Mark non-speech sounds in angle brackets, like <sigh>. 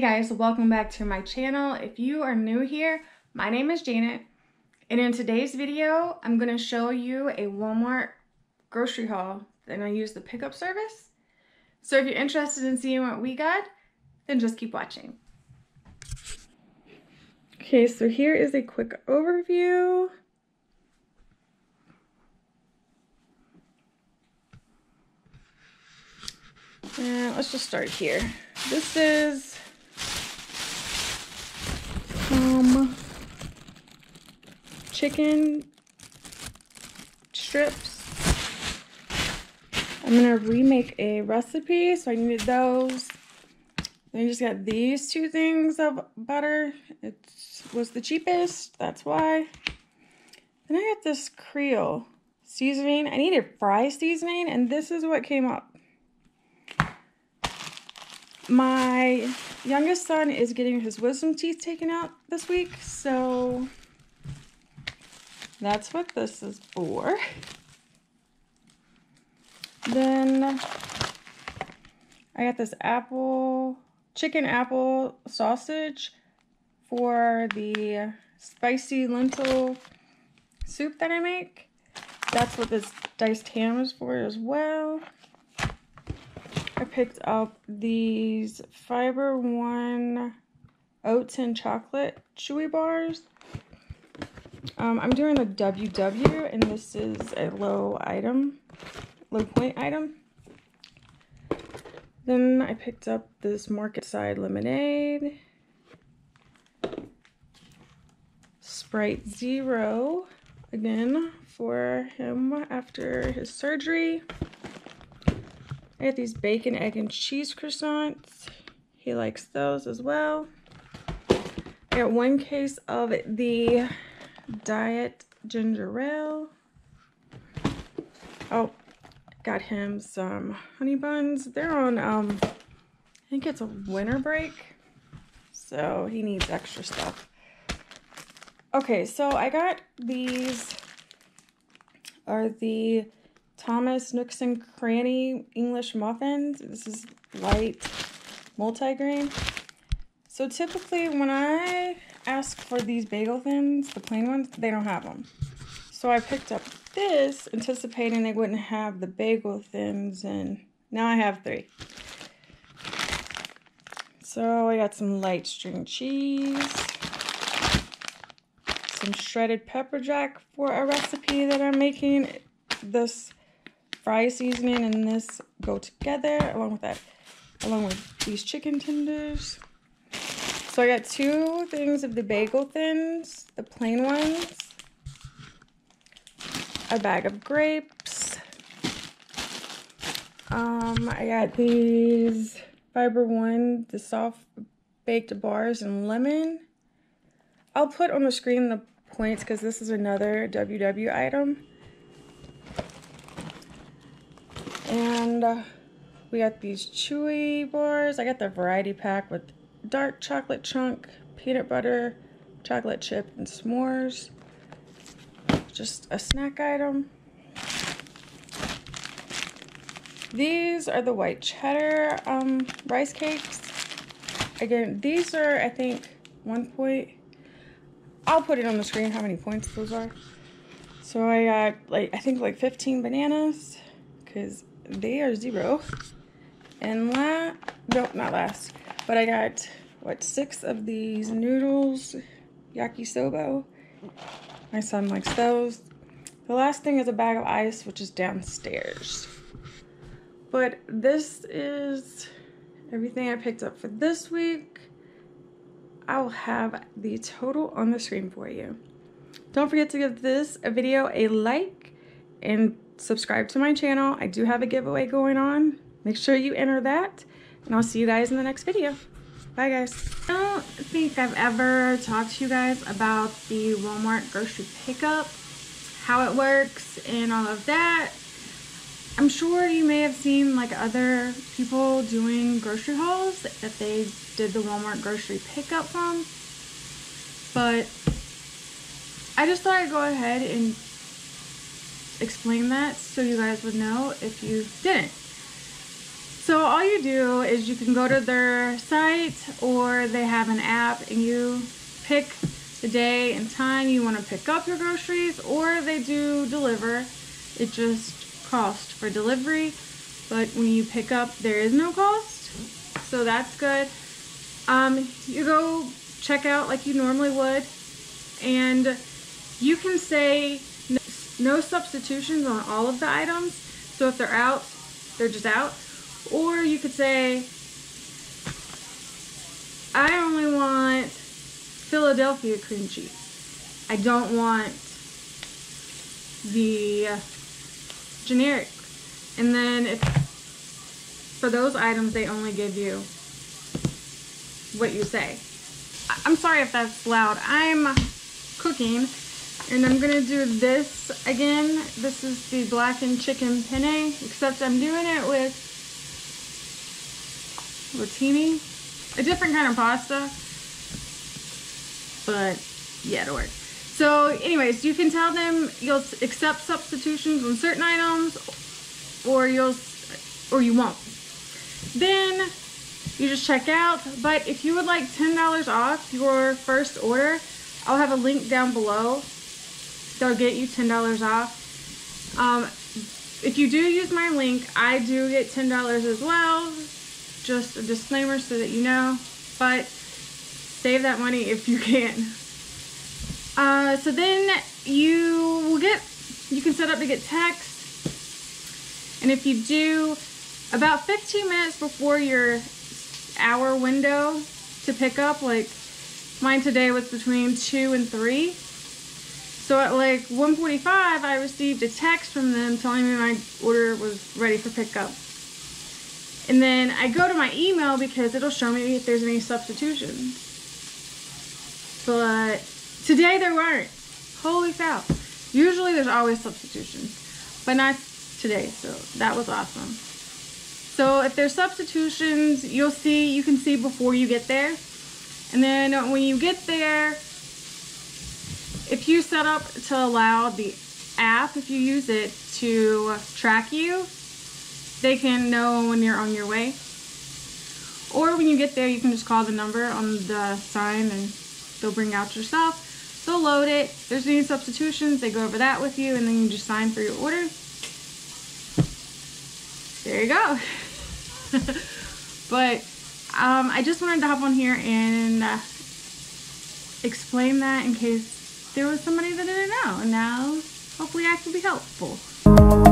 Hey guys, welcome back to my channel. If you are new here, my name is Janet, and in today's video, I'm going to show you a Walmart grocery haul, and I use the pickup service. So if you're interested in seeing what we got, then just keep watching. Okay, so here is a quick overview. And let's just start here. This is um chicken strips. I'm gonna remake a recipe, so I needed those. Then I just got these two things of butter. It was the cheapest, that's why. Then I got this Creole seasoning. I needed fry seasoning, and this is what came up. My youngest son is getting his wisdom teeth taken out this week, so that's what this is for. Then I got this apple, chicken apple sausage for the spicy lentil soup that I make. That's what this diced ham is for as well. I picked up these Fiber One oats and chocolate chewy bars. Um, I'm doing the WW, and this is a low item, low point item. Then I picked up this Marketside lemonade. Sprite Zero, again, for him after his surgery. I got these bacon, egg, and cheese croissants. He likes those as well. I got one case of the Diet Ginger Ale. Oh, got him some honey buns. They're on, um, I think it's a winter break. So he needs extra stuff. Okay, so I got these are the Thomas Nooks and Cranny English muffins. This is light multigrain. So typically when I ask for these bagel thins, the plain ones, they don't have them. So I picked up this anticipating they wouldn't have the bagel thins and now I have three. So I got some light string cheese, some shredded pepper jack for a recipe that I'm making. This fry seasoning and this go together along with that, along with these chicken tenders. So I got two things of the bagel thins, the plain ones, a bag of grapes. Um, I got these Fiber One, the soft baked bars and lemon. I'll put on the screen the points because this is another WW item. And uh, we got these chewy bars. I got the variety pack with dark chocolate chunk, peanut butter, chocolate chip, and s'mores. Just a snack item. These are the white cheddar um, rice cakes. Again, these are, I think, one point. I'll put it on the screen how many points those are. So I got, like, I think like 15 bananas because they are zero. And last, no, not last, but I got, what, six of these noodles, yakisoba. My son likes those. The last thing is a bag of ice, which is downstairs. But this is everything I picked up for this week. I will have the total on the screen for you. Don't forget to give this video a like and subscribe to my channel. I do have a giveaway going on. Make sure you enter that. And I'll see you guys in the next video. Bye, guys. I don't think I've ever talked to you guys about the Walmart grocery pickup, how it works, and all of that. I'm sure you may have seen like other people doing grocery hauls that they did the Walmart grocery pickup from. But I just thought I'd go ahead and explain that so you guys would know if you didn't. So all you do is you can go to their site or they have an app and you pick the day and time you want to pick up your groceries or they do deliver. It just costs for delivery, but when you pick up there is no cost. So that's good. Um, you go check out like you normally would and you can say no substitutions on all of the items. So if they're out, they're just out. Or you could say, I only want Philadelphia cream cheese. I don't want the generic. And then if for those items, they only give you what you say. I'm sorry if that's loud. I'm cooking and I'm gonna do this again. This is the blackened chicken penne, except I'm doing it with rotini, a different kind of pasta. But yeah, it'll work. So anyways, you can tell them you'll accept substitutions on certain items or you'll or you won't. Then you just check out. But if you would like $10 off your first order, I'll have a link down below. They'll get you $10 off. Um, if you do use my link, I do get $10 as well. Just a disclaimer so that you know. But save that money if you can. Uh, so then you will get, you can set up to get text. And if you do, about 15 minutes before your hour window to pick up, like Mine today was between 2 and 3. So at like 1.45, I received a text from them telling me my order was ready for pickup. And then I go to my email because it'll show me if there's any substitutions. But today there weren't. Holy cow. Usually there's always substitutions, but not today, so that was awesome. So if there's substitutions, you'll see, you can see before you get there. And then when you get there, if you set up to allow the app, if you use it to track you, they can know when you're on your way. Or when you get there, you can just call the number on the sign and they'll bring out your stuff. They'll load it. There's any substitutions, they go over that with you and then you just sign for your order. There you go. <laughs> but um, I just wanted to hop on here and uh, explain that in case there was somebody that didn't know. And now, hopefully I can be helpful.